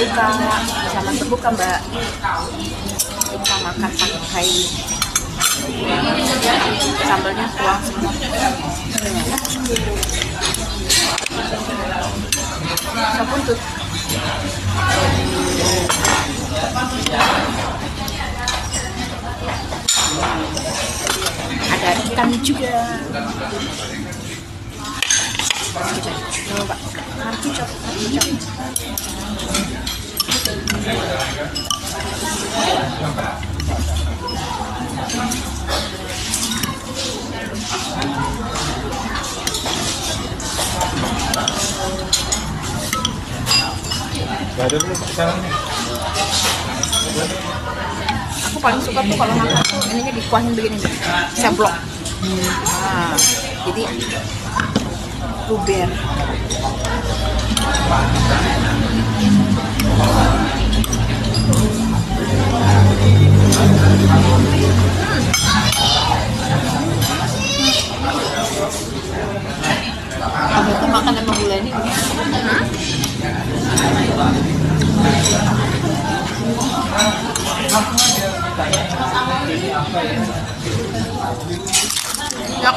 buka selamat berbuka mbak kita makan pakai sambalnya tuang semua Sabun tuh ada ikan juga coba nanti coba Gak ada belum sekarang? Aku paling suka tuh kalau makan tuh ininya dikuahin begini nih semplok nah jadi luber Kamu tuh makan sama gula ini. Yuk.